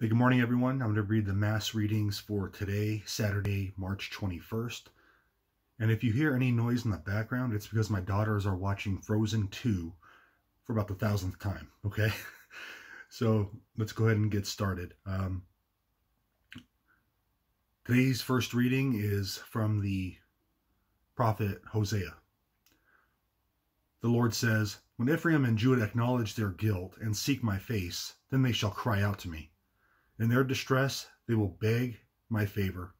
Hey, good morning, everyone. I'm going to read the Mass readings for today, Saturday, March 21st. And if you hear any noise in the background, it's because my daughters are watching Frozen 2 for about the thousandth time, okay? so let's go ahead and get started. Um, today's first reading is from the prophet Hosea. The Lord says, When Ephraim and Judah acknowledge their guilt and seek my face, then they shall cry out to me. In their distress they will beg my favor.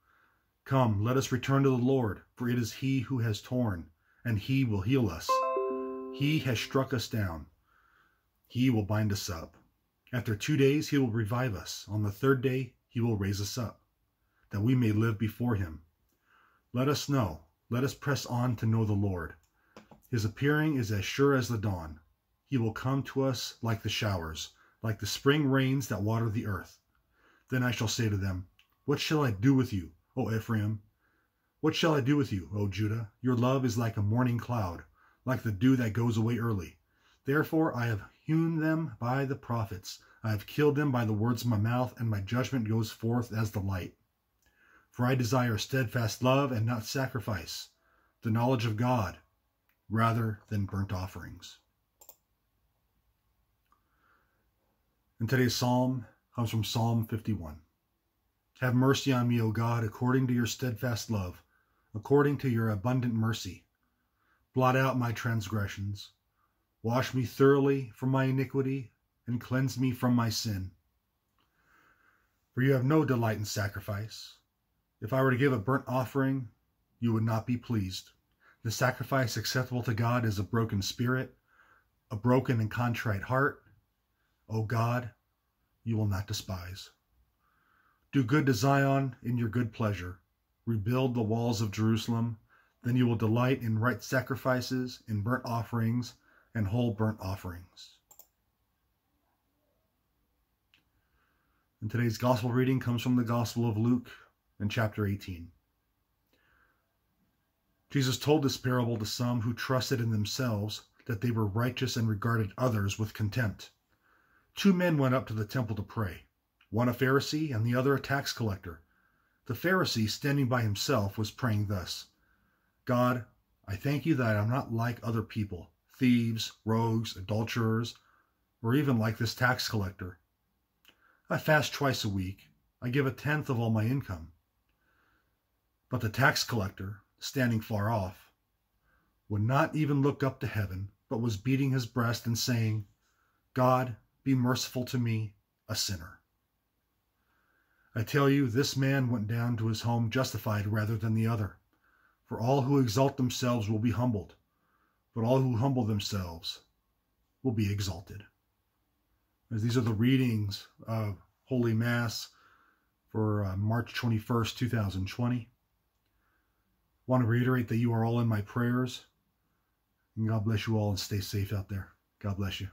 Come, let us return to the Lord, for it is he who has torn, and he will heal us. He has struck us down. He will bind us up. After two days he will revive us. On the third day he will raise us up, that we may live before him. Let us know, let us press on to know the Lord. His appearing is as sure as the dawn. He will come to us like the showers, like the spring rains that water the earth. Then I shall say to them, What shall I do with you, O Ephraim? What shall I do with you, O Judah? Your love is like a morning cloud, like the dew that goes away early. Therefore I have hewn them by the prophets. I have killed them by the words of my mouth, and my judgment goes forth as the light. For I desire steadfast love and not sacrifice, the knowledge of God, rather than burnt offerings. In today's psalm, comes from Psalm 51. Have mercy on me, O God, according to your steadfast love, according to your abundant mercy. Blot out my transgressions. Wash me thoroughly from my iniquity, and cleanse me from my sin. For you have no delight in sacrifice. If I were to give a burnt offering, you would not be pleased. The sacrifice acceptable to God is a broken spirit, a broken and contrite heart. O God, you will not despise. Do good to Zion in your good pleasure. Rebuild the walls of Jerusalem. Then you will delight in right sacrifices, in burnt offerings, and whole burnt offerings. And today's gospel reading comes from the Gospel of Luke in chapter 18. Jesus told this parable to some who trusted in themselves that they were righteous and regarded others with contempt. Two men went up to the temple to pray, one a Pharisee and the other a tax collector. The Pharisee, standing by himself, was praying thus God, I thank you that I am not like other people, thieves, rogues, adulterers, or even like this tax collector. I fast twice a week. I give a tenth of all my income. But the tax collector, standing far off, would not even look up to heaven, but was beating his breast and saying, God, be merciful to me, a sinner. I tell you, this man went down to his home justified rather than the other. For all who exalt themselves will be humbled, but all who humble themselves will be exalted. As these are the readings of Holy Mass for uh, March 21st, 2020. I want to reiterate that you are all in my prayers. And God bless you all and stay safe out there. God bless you.